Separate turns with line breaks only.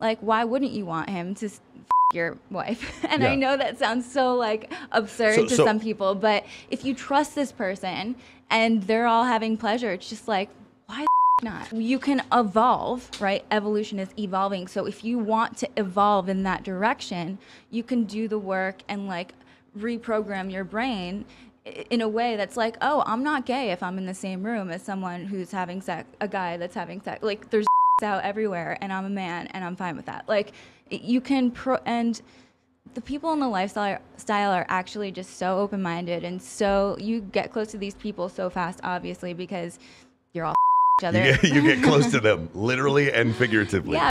like why wouldn't you want him to f- your wife? And
Yeah.
I know that sounds so like absurd
So-
to
so-
some people, but if you trust this person and they're all having pleasure, it's just like why the f- not? You can evolve, right? Evolution is evolving. So if you want to evolve in that direction, you can do the work and like reprogram your brain in a way that's like, oh, I'm not gay if I'm in the same room as someone who's having sex, a guy that's having sex. Like there's out everywhere, and I'm a man, and I'm fine with that. Like you can pro and the people in the lifestyle style are actually just so open-minded and so you get close to these people so fast obviously because you're all each other
You get, you get close to them, literally and figuratively.
yeah